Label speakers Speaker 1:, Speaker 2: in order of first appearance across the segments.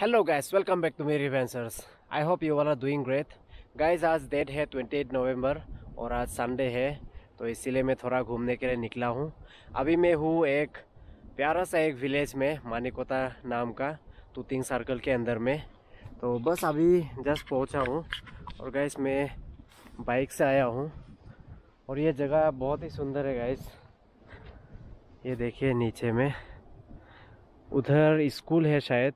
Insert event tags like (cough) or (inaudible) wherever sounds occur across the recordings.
Speaker 1: Hello guys welcome back to मेरी ventures I hope you are doing great guys आज date है 28 नवंबर और आज संडे है तो इसीलिए मैं थोड़ा घूमने के लिए निकला हूँ। अभी मैं हूँ एक प्यारा सा एक विलेज में मानिकोता नाम का तुतिंग सर्कल के अंदर में। तो बस अभी जस्ट पहुँचा हूँ और गाइस मैं बाइक से आया हूँ और ये जगह बहुत ही सुंदर है गाइस ये देखिए नीचे में। उधर स्कूल है शायद।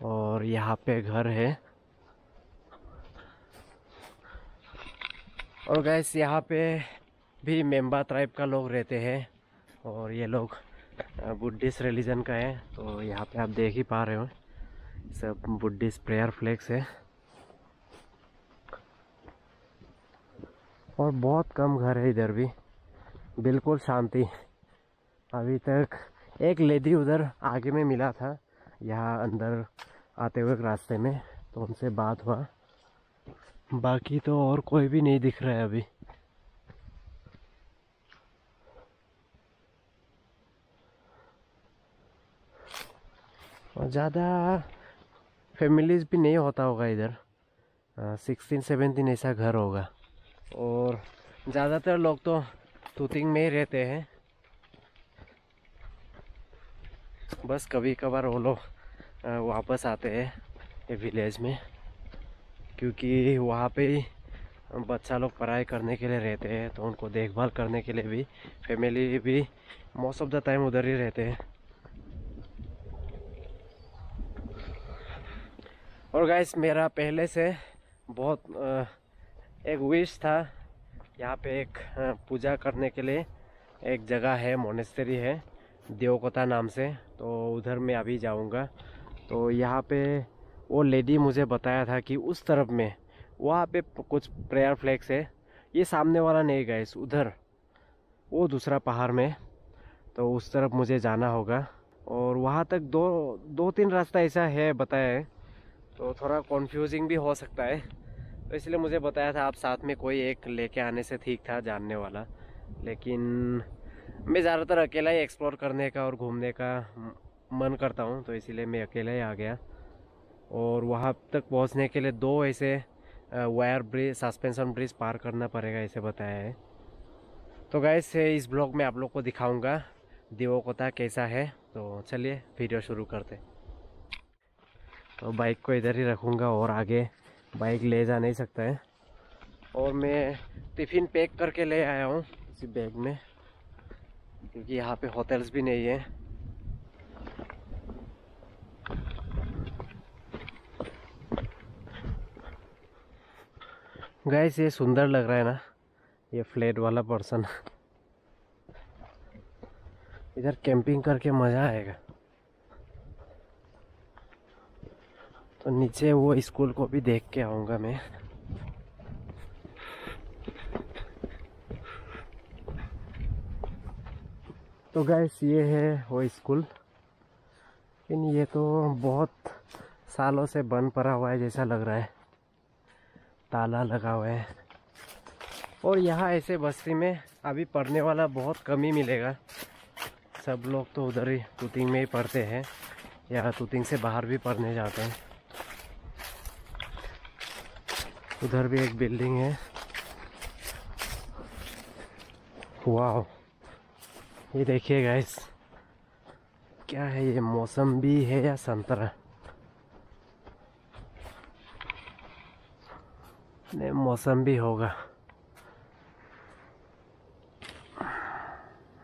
Speaker 1: और यहाँ पे घर है। और गैस यहाँ पे भी मेम्बा ट्राइब का लोग रहते हैं और ये लोग बुद्धिस्ट रिलीजन का है। तो यहाँ पे आप देख ही पा रहे हो, सब बुद्धिस्ट प्रेयर फ्लैग्स है। और बहुत कम घर है इधर भी। बिल्कुल शांति। अभी तक एक लेडी उधर आगे में मिला था। यहाँ अंदर आते हुए रास्ते में तो उनसे बात हुआ। बाकी तो और कोई भी नहीं दिख रहा है अभी। और ज़्यादा फैमिलीज़ भी नहीं होता होगा इधर। सिक्सटीन सेवेंटीन ऐसा घर होगा। और ज़्यादातर लोग तो तूतिंग में ही रहते हैं। बस कभी कभार वो लोग वापस आते हैं विलेज में, क्योंकि वहाँ पे बच्चा लोग पढ़ाई करने के लिए रहते हैं तो उनको देखभाल करने के लिए भी फैमिली भी मोस्ट ऑफ़ द टाइम उधर ही रहते हैं। और गाइस मेरा पहले से बहुत एक विश था, यहाँ पे एक पूजा करने के लिए एक जगह है मोनेस्टरी है। देवकोता नाम से तो उधर मैं अभी जाऊँगा। तो यहाँ पे वो लेडी मुझे बताया था कि उस तरफ़ में वहाँ पे कुछ प्रेयर फ्लैग्स है। ये सामने वाला नहीं गए उधर, वो दूसरा पहाड़ में। तो उस तरफ़ मुझे जाना होगा। और वहाँ तक दो दो तीन रास्ता ऐसा है बताया है। तो थोड़ा कन्फ्यूजिंग भी हो सकता है। तो इसलिए मुझे बताया था आप साथ में कोई एक लेके आने से ठीक था, जानने वाला। लेकिन मैं ज़्यादातर अकेला ही एक्सप्लोर करने का और घूमने का मन करता हूँ तो इसीलिए मैं अकेला ही आ गया। और वहाँ तक पहुँचने के लिए दो ऐसे वायर ब्रिज सस्पेंशन ब्रिज पार करना पड़ेगा ऐसे बताया है। तो गैस इस ब्लॉग में आप लोग को दिखाऊँगा देवोकोता कैसा है। तो चलिए वीडियो शुरू करते तो बाइक को इधर ही रखूँगा और आगे बाइक ले जा नहीं सकता है। और मैं टिफ़िन पैक करके ले आया हूँ इसी बैग में। क्योंकि यहाँ पे होटल्स भी नहीं है। गैस ये सुंदर लग रहा है ना, ये फ्लैट वाला पर्सन इधर कैंपिंग करके मज़ा आएगा। तो नीचे वो स्कूल को भी देख के आऊँगा मैं। तो गैस ये है वो स्कूल लेकिन ये तो बहुत सालों से बंद पड़ा हुआ है, जैसा लग रहा है। ताला लगा हुआ है। और यहाँ ऐसे बस्ती में अभी पढ़ने वाला बहुत कम ही मिलेगा। सब लोग तो उधर ही तुतिंग में ही पढ़ते हैं। या तुतिंग से बाहर भी पढ़ने जाते हैं। उधर भी एक बिल्डिंग है। वाह ये देखिए गाइस क्या है ये मौसम भी है या संतरा? नहीं मौसम भी होगा।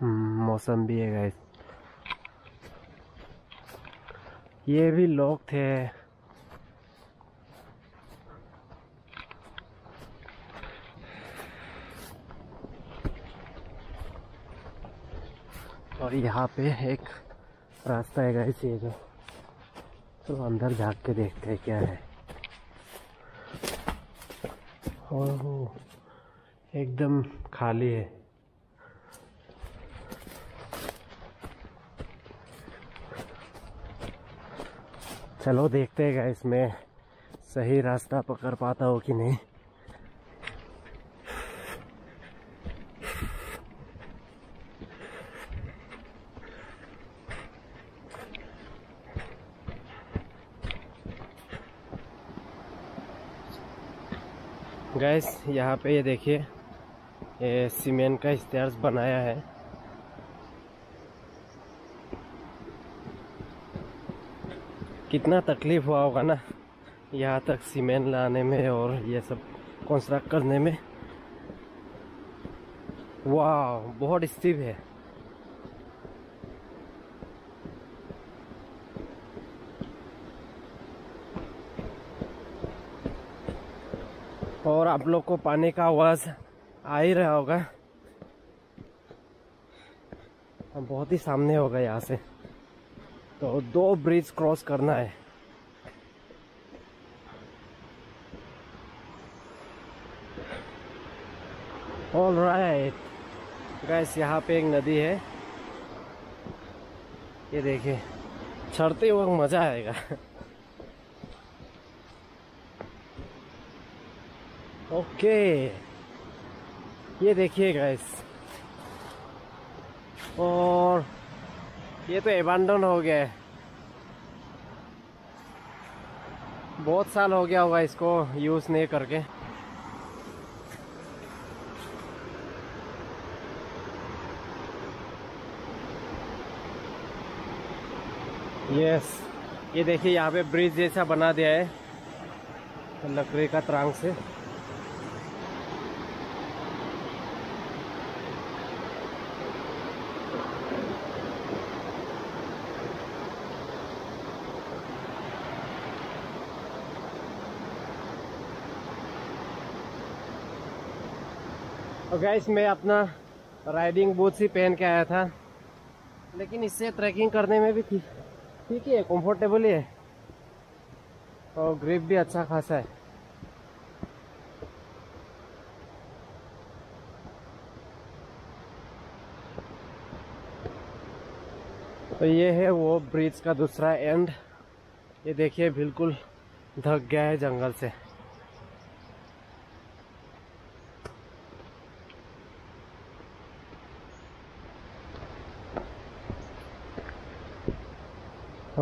Speaker 1: हम्म, मौसम भी है गाइस ये भी लोग थे। और यहाँ पे एक रास्ता है गाइस ये जो। चलो अंदर झाँक के देखते हैं क्या है। ओह, एकदम खाली है। चलो देखते हैं इसमें सही रास्ता पकड़ पाता हो कि नहीं। गैस यहाँ पे ये देखिए, ये सीमेंट का स्टेयर्स बनाया है। कितना तकलीफ़ हुआ होगा ना, यहाँ तक सीमेंट लाने में और ये सब कंस्ट्रक्ट करने में। वाह बहुत स्टीप है और आप लोग को पानी का आवाज़ आ ही रहा होगा। हम बहुत ही सामने होगा यहाँ से। तो दो ब्रिज क्रॉस करना है। ऑल राइट गैस यहाँ पे एक नदी है। ये देखिए, चढ़ते वक्त मज़ा आएगा। ओके। ये देखिए गैस और ये तो एबंडन हो गया है। बहुत साल हो गया होगा इसको यूज़ नहीं करके। यस ये देखिए यहाँ पे ब्रिज जैसा बना दिया है। लकड़ी का त्रांग से। और गैस मैं अपना राइडिंग बूट ही पहन के आया था। लेकिन इससे ट्रैकिंग करने में भी ठीक ठीक है कंफर्टेबल ही है। और ग्रिप भी अच्छा खासा है। तो ये है वो ब्रिज का दूसरा एंड ये देखिए, बिल्कुल ढक गया है जंगल से।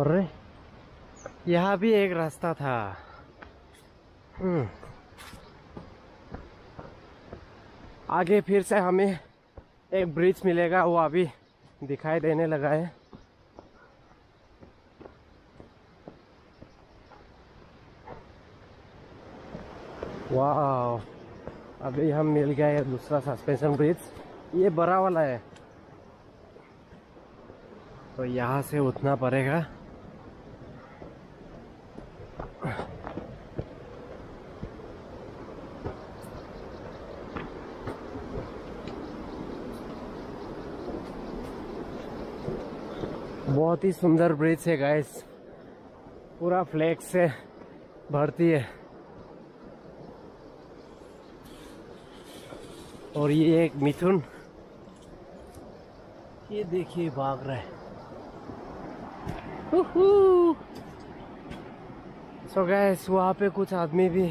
Speaker 1: अरे यहाँ भी एक रास्ता था। हम्म। आगे फिर से हमें एक ब्रिज मिलेगा वो अभी दिखाई देने लगा है। वाह अभी हम मिल गए दूसरा सस्पेंशन ब्रिज ये बड़ा वाला है। तो यहाँ से उतना पड़ेगा। बहुत ही सुंदर ब्रिज है गाइस पूरा फ्लैग से भरती है. और ये एक मिथुन. ये देखिए भाग रहा है सो गैस वहाँ पे कुछ आदमी भी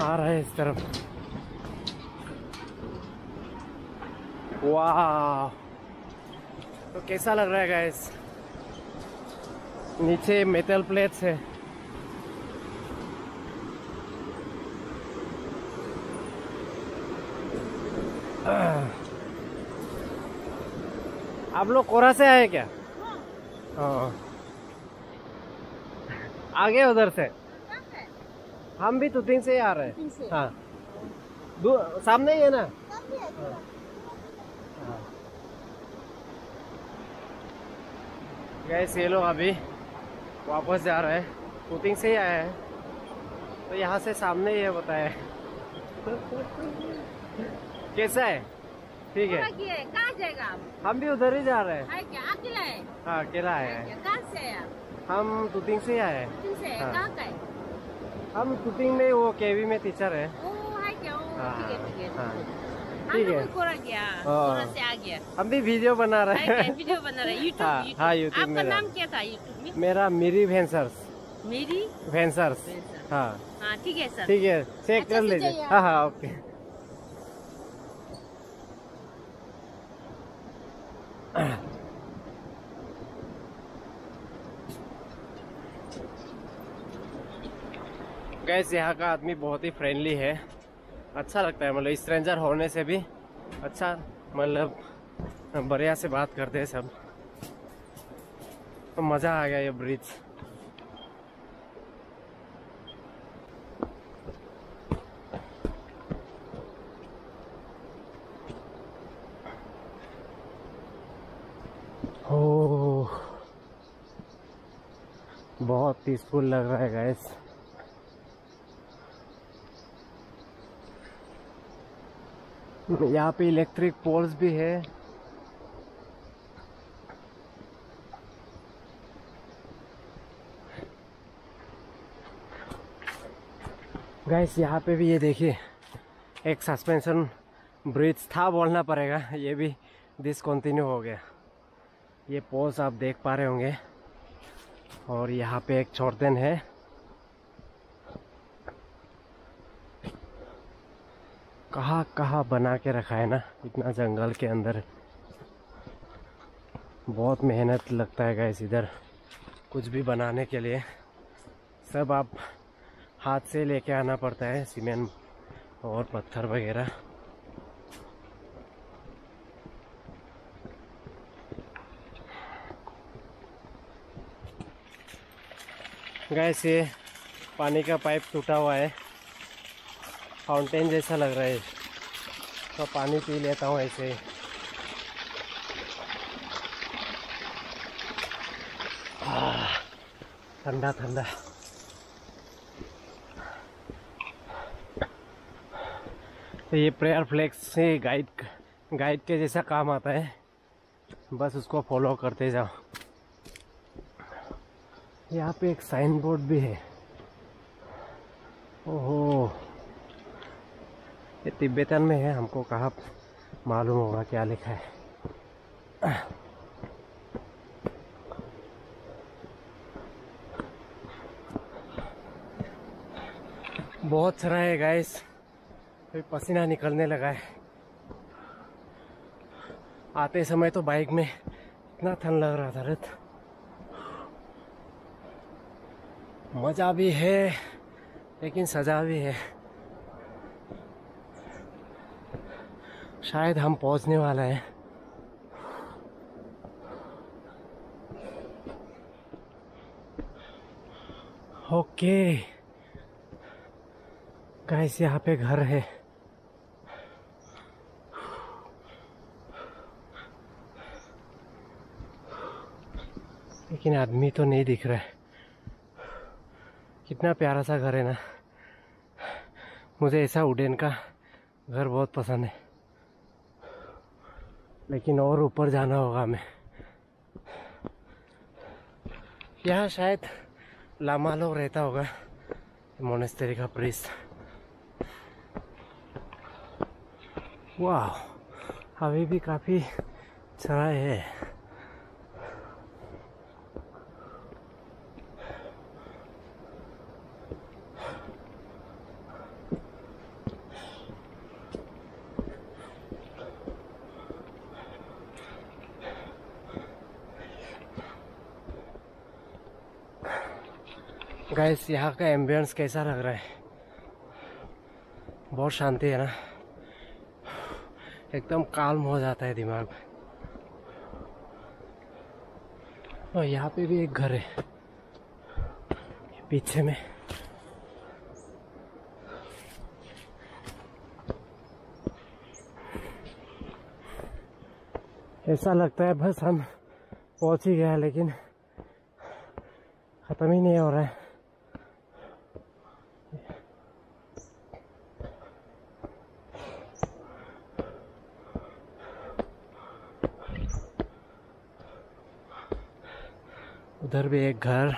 Speaker 1: आ रहे हैं इस तरफ़. वाह तो कैसा लग रहा है गैस नीचे मेटल प्लेट्स है। (clears throat) आप लोग कोरा से आए क्या? हाँ। आगे उधर से। हम भी तो तुतिंग से ही आ रहे हैं। हाँ। सामने ही है ना? गैस ये लोग अभी वापस जा रहे हैं। तुतिंग से ही आए हैं। तो यहाँ से सामने ही है बताया कैसा है? ठीक है।
Speaker 2: है। कहाँ जाएगा
Speaker 1: हम भी उधर ही जा रहे हैं।
Speaker 2: है क्या? अकेला है
Speaker 1: हाँ। अकेला
Speaker 2: से है आप?
Speaker 1: हम तुतिंग से ही आए हैं।
Speaker 2: है।
Speaker 1: हाँ।
Speaker 2: है?
Speaker 1: हम तुतिंग में वो केवी में टीचर है।
Speaker 2: ओ है
Speaker 1: हाँ,
Speaker 2: ठीक है है।
Speaker 1: हाँ। ठीक है। हम भी वीडियो बना रहे
Speaker 2: हैं वीडियो बना रहे यूट्यूब
Speaker 1: हाँ, हाँ, YouTube.
Speaker 2: आपका
Speaker 1: में
Speaker 2: नाम क्या था यूट्यूब में
Speaker 1: मेरा मिरी वेंसर्स
Speaker 2: मेरी
Speaker 1: वेंसर्स। हाँ
Speaker 2: हाँ ठीक है सर
Speaker 1: ठीक है चेक कर लीजिए हाँ हाँ ओके गैस यहाँ का आदमी बहुत ही फ्रेंडली है। अच्छा लगता है मतलब स्ट्रेंजर होने से भी अच्छा मतलब बढ़िया से बात करते हैं सब। तो मज़ा आ गया ये ब्रिज बहुत पीसफुल लग रहा है गैस यहाँ पे इलेक्ट्रिक पोल्स भी है। गैस यहाँ पे भी ये देखिए, एक सस्पेंशन ब्रिज था बोलना पड़ेगा, ये भी डिसकंटिन्यू हो गया। ये पोल्स आप देख पा रहे होंगे। और यहाँ पे एक छोरदेन है। कहाँ कहाँ बना के रखा है ना, इतना जंगल के अंदर। बहुत मेहनत लगता है गैस इधर, कुछ भी बनाने के लिए। सब आप हाथ से लेके आना पड़ता है, सीमेंट और पत्थर वगैरह। गैस ये पानी का पाइप टूटा हुआ है। फाउंटेन जैसा लग रहा है। तो पानी पी लेता हूँ ऐसे। ठंडा ठंडा। तो ये प्रेयर फ्लेक्स से गाइड गाइड के जैसा काम आता है। बस उसको फॉलो करते जाओ। यहाँ पे एक साइन बोर्ड भी है। ओहो। ये तिब्बतन में है, हमको कहा मालूम होगा क्या लिखा है। बहुत सारा है गाइस फिर पसीना निकलने लगा है। आते समय तो बाइक में इतना ठंड लग रहा था रथ। मज़ा भी है, लेकिन सजा भी है। शायद हम पहुँचने वाला है। ओके। गाइस, यहाँ पे घर है। लेकिन आदमी तो नहीं दिख रहा है। कितना प्यारा सा घर है ना। मुझे ऐसा उडेन का घर बहुत पसंद है। लेकिन और ऊपर जाना होगा हमें। यहाँ शायद लामा लोग रहता होगा, मोनेस्टेरी का प्रेस वाह अभी भी काफ़ी चढ़ाई है। गैस यहाँ का एम्बियंस कैसा लग रहा है? बहुत शांति है ना? एकदम काल्म हो जाता है दिमाग। और यहाँ पे भी एक घर है। पीछे में। ऐसा लगता है बस हम पहुँच ही गया लेकिन ख़त्म ही नहीं हो रहा है। उधर भी एक घर।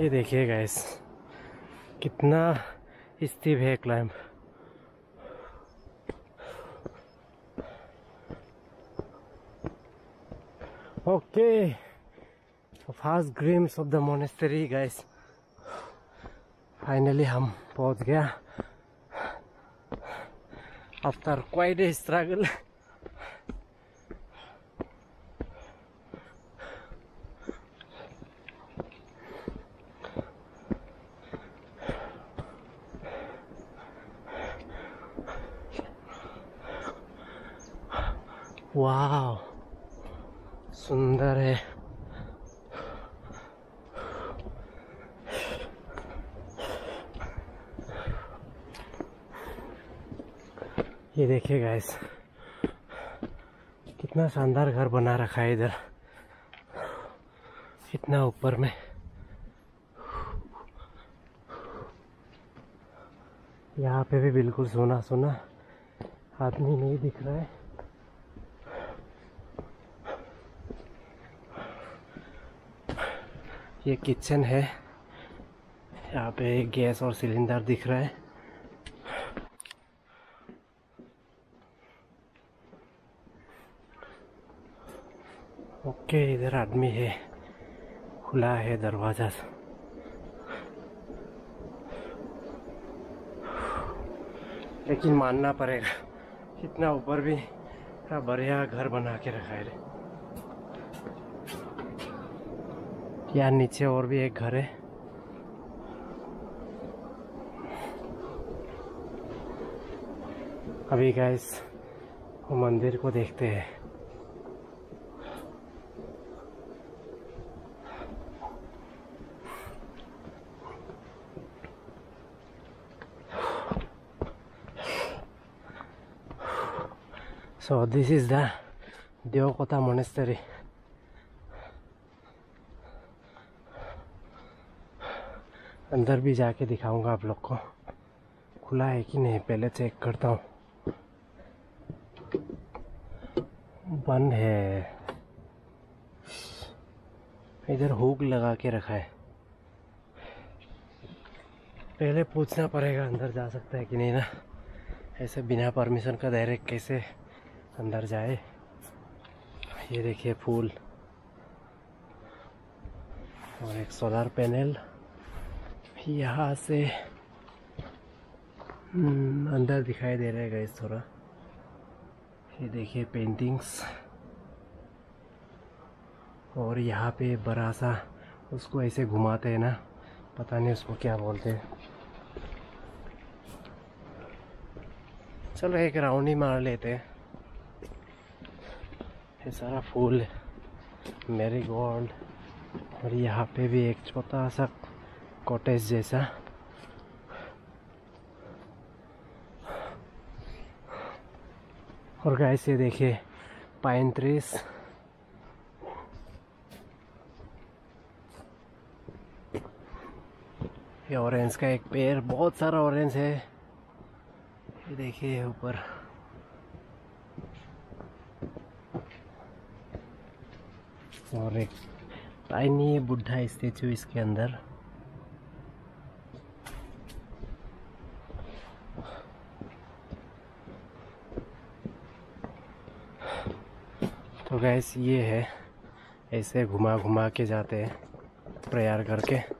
Speaker 1: ये देखिए गैस कितना स्टीव है। Climb okay first glimpse of the monastery guys finally हम पहुँच गया। आफ्टर क्वाइट ए स्ट्रगल वाह सुंदर है ये देखिए गाइस कितना शानदार घर बना रखा है इधर। इतना ऊपर में। यहाँ पे भी बिल्कुल सोना सोना आदमी नहीं दिख रहा है। ये किचन है। यहाँ पे गैस और सिलेंडर दिख रहा है। ओके इधर आदमी है। खुला है दरवाज़ा लेकिन मानना पड़ेगा कितना ऊपर भी बढ़िया घर बना के रखा है यहाँ नीचे और भी एक घर है। अभी गैस वो मंदिर को देखते हैं। So, this is the Devakota monastery. अंदर भी जाके दिखाऊँगा आप लोग को। खुला है कि नहीं, पहले चेक करता हूँ। बंद है। इधर हुक लगा के रखा है। पहले पूछना पड़ेगा, अंदर जा सकता है कि नहीं ना? ऐसे बिना परमिशन का डायरेक्ट कैसे अंदर जाए। ये देखिए फूल। और एक सोलर पैनल यहाँ से हम्म, अंदर दिखाई दे रहा है गाइस थोड़ा। ये देखिए पेंटिंग्स और यहाँ पे बड़ा सा उसको ऐसे घुमाते हैं ना पता नहीं उसको क्या बोलते हैं। चलो एक राउंड ही मार लेते हैं। ये सारा फूल मेरी गोल्ड और यहाँ पे भी एक छोटा सा कॉटेज जैसा। और गाइस ये देखिए पाइन ट्रीस ये ऑरेंज का एक पेड़, बहुत सारा ऑरेंज है। ये देखिए, ऊपर। और एक टाइनी बुढ़ा स्टेचू इसके अंदर तो गैस ये है ऐसे घुमा घुमा के जाते हैं प्रेयर करके।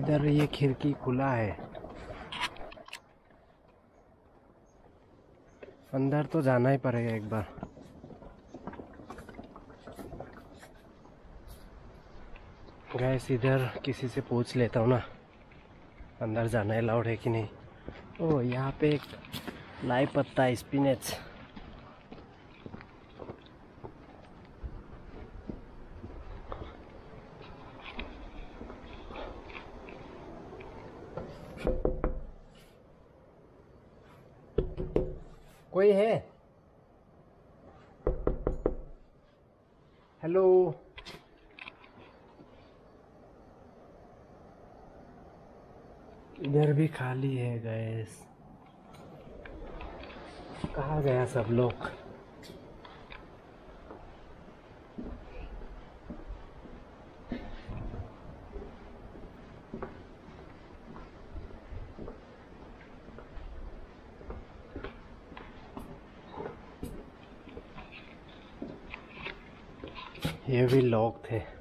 Speaker 1: इधर ये खिड़की खुला है। अंदर तो जाना ही पड़ेगा एक बार। गैस इधर किसी से पूछ लेता हूँ ना। अंदर जाना अलाउड है कि नहीं? ओ यहाँ पे एक लाई पत्ता स्पिनेच कोई है हेलो इधर भी खाली है गैस कहाँ गया सब लोग? ये भी लोग थे।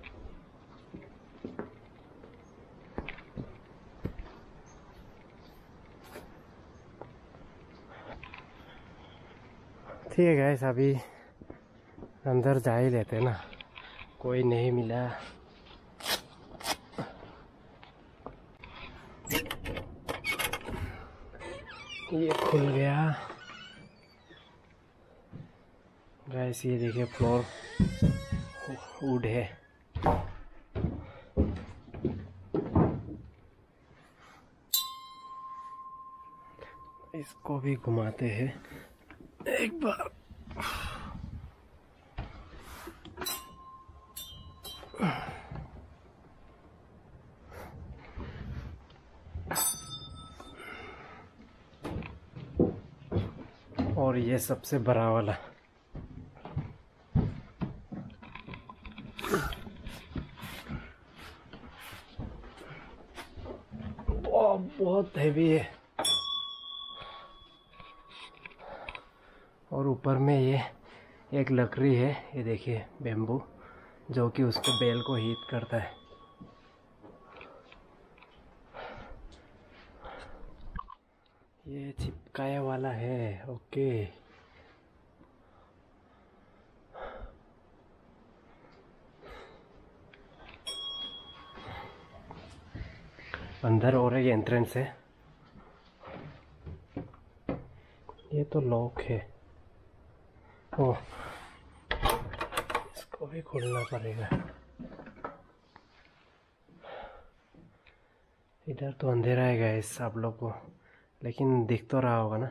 Speaker 1: ठीक है गैस अभी अंदर जा ही लेते ना। कोई नहीं मिला। ये खुल गया। गैस ये देखिए फ्लोर वुड है। इसको भी घुमाते हैं। एक बार। और ये सबसे बड़ा वाला। बहुत हैवी है और ऊपर में ये एक लकड़ी है, ये देखिए बेम्बू जो कि उसको बेल को हीट करता है। ये चिपकाया वाला है, ओके। अंदर और एक एंट्रेंस है। ये तो लॉक है। ओ इसको भी खोलना पड़ेगा। इधर तो अंधेरा है गैस आप लोग को, लेकिन दिख तो रहा होगा ना।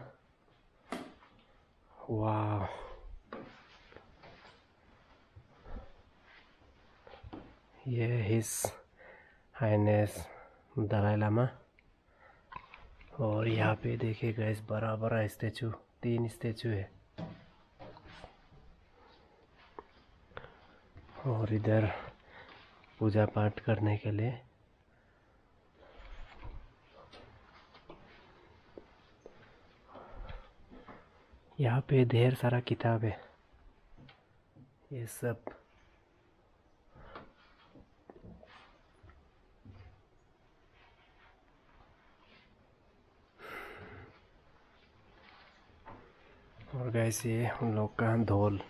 Speaker 1: वाह ये हिस हाइनेस दलाई लामा और यहाँ पे देखिए गैस बड़ा बड़ा स्टेचू तीन स्टेचू है। और इधर पूजा पाठ करने के लिए। यहाँ पे ढेर सारा किताब है। ये सब। और गैस ये उन लोग का धोल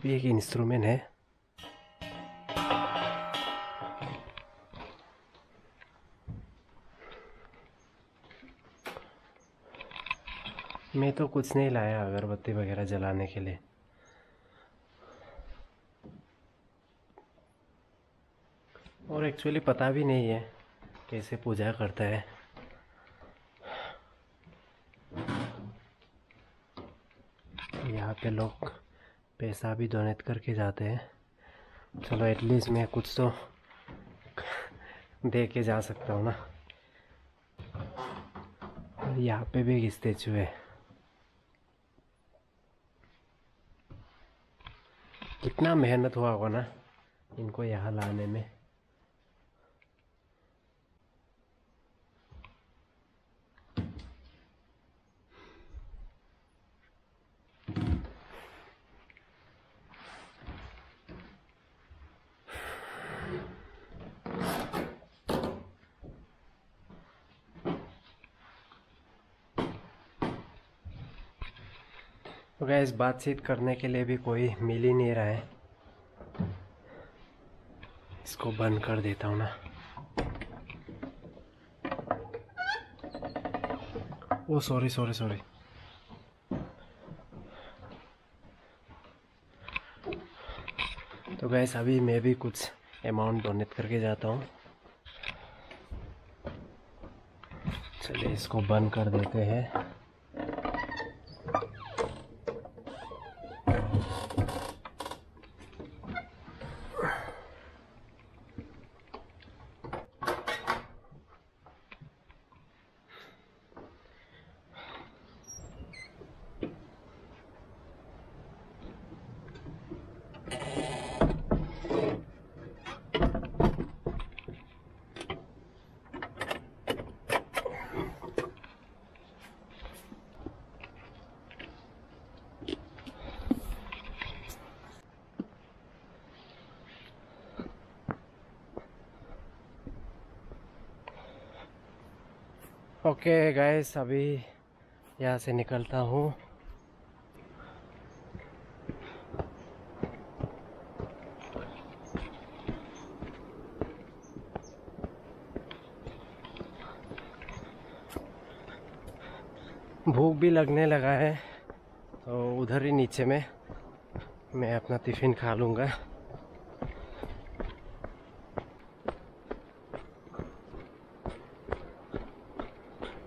Speaker 1: भी एक इंस्ट्रूमेंट है। मैं तो कुछ नहीं लाया अगरबत्ती वगैरह जलाने के लिए। और एक्चुअली पता भी नहीं है कैसे पूजा करता है। यहाँ पे लोग पैसा भी डोनेट करके जाते हैं। चलो एटलीस्ट मैं कुछ तो (laughs) दे के जा सकता हूँ ना। यहाँ पे भी एक स्टेचू है। कितना मेहनत हुआ होगा ना इनको यहाँ लाने में। तो गैस बातचीत करने के लिए भी कोई मिल ही नहीं रहा है? इसको बंद कर देता हूँ ना ओ सॉरी सॉरी सॉरी तो गैस अभी मैं भी कुछ अमाउंट डोनेट करके जाता हूँ। चलिए, इसको बंद कर देते हैं। ओके गैस अभी यहाँ से निकलता हूँ। भूख भी लगने लगा है तो उधर ही नीचे में मैं अपना टिफ़िन खा लूँगा।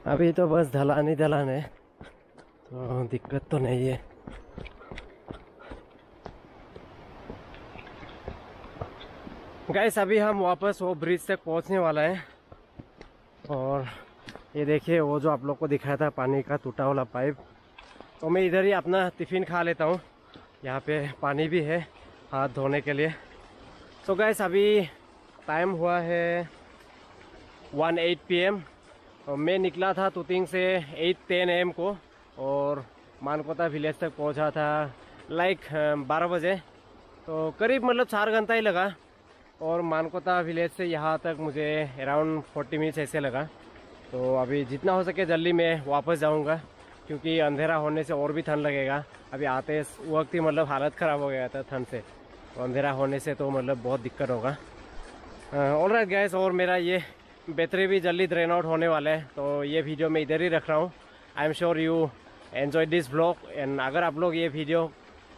Speaker 1: अभी तो बस ढलान ही ढलान है। तो दिक्कत तो नहीं है। गैस अभी हम वापस वो ब्रिज तक पहुँचने वाला है। और ये देखिए, वो जो आप लोग को दिखाया था पानी का टूटा वाला पाइप। तो मैं इधर ही अपना टिफ़िन खा लेता हूँ। यहाँ पे पानी भी है हाथ धोने के लिए। तो गैस अभी टाइम हुआ है वन एट पी एम और मैं निकला था तुतिंग से एट टेन एम को और मानकोता विलेज तक पहुँचा था लाइक बारह बजे। तो करीब मतलब चार घंटा ही लगा और मानकोता विलेज से यहाँ तक मुझे अराउंड फोर्टी मिनट्स ऐसे लगा। तो अभी जितना हो सके जल्दी मैं वापस जाऊँगा क्योंकि अंधेरा होने से और भी ठंड लगेगा। अभी आते वक्त ही मतलब हालत ख़राब हो गया था ठंड से। तो अंधेरा होने से तो मतलब बहुत दिक्कत होगा। ऑल राइट गैस और मेरा ये बैटरी भी जल्दी ड्रेन आउट होने वाला है। तो ये वीडियो मैं इधर ही रख रहा हूँ। I am sure you enjoy this blog and अगर आप लोग ये वीडियो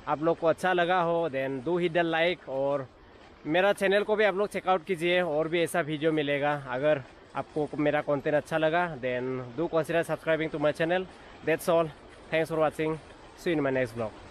Speaker 1: आप लोग को अच्छा लगा हो then do hit the like और मेरा चैनल को भी आप लोग चेकआउट कीजिए और भी ऐसा वीडियो मिलेगा। अगर आपको मेरा कंटेंट अच्छा लगा then do consider subscribing to my channel that's all thanks for watching see in my next blog